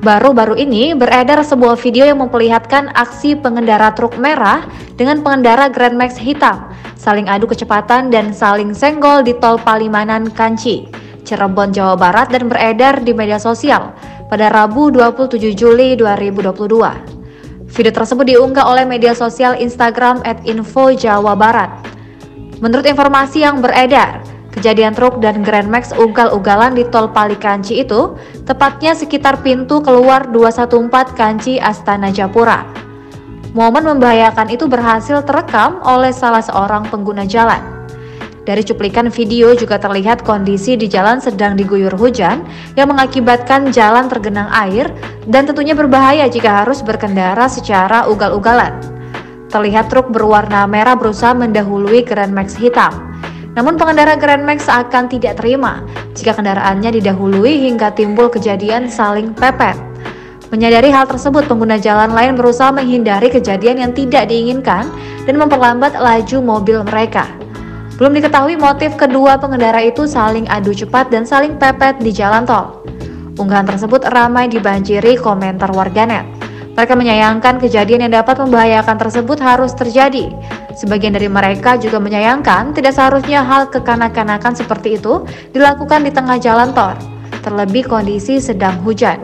Baru-baru ini beredar sebuah video yang memperlihatkan aksi pengendara truk merah dengan pengendara Grand Max hitam saling adu kecepatan dan saling senggol di tol Palimanan Kanci, Cirebon, Jawa Barat dan beredar di media sosial pada Rabu 27 Juli 2022. Video tersebut diunggah oleh media sosial Instagram at info Jawa Barat. Menurut informasi yang beredar, Kejadian truk dan Grand Max ugal-ugalan di tol Pali Kanci itu tepatnya sekitar pintu keluar 214 Kanci Astana Japura. Momen membahayakan itu berhasil terekam oleh salah seorang pengguna jalan. Dari cuplikan video juga terlihat kondisi di jalan sedang diguyur hujan yang mengakibatkan jalan tergenang air dan tentunya berbahaya jika harus berkendara secara ugal-ugalan. Terlihat truk berwarna merah berusaha mendahului Grand Max hitam. Namun pengendara Grand Max akan tidak terima jika kendaraannya didahului hingga timbul kejadian saling pepet. Menyadari hal tersebut, pengguna jalan lain berusaha menghindari kejadian yang tidak diinginkan dan memperlambat laju mobil mereka. Belum diketahui motif kedua pengendara itu saling adu cepat dan saling pepet di jalan tol. Unggahan tersebut ramai dibanjiri komentar warganet. Mereka menyayangkan kejadian yang dapat membahayakan tersebut harus terjadi. Sebagian dari mereka juga menyayangkan tidak seharusnya hal kekanak-kanakan seperti itu dilakukan di tengah jalan tol, terlebih kondisi sedang hujan.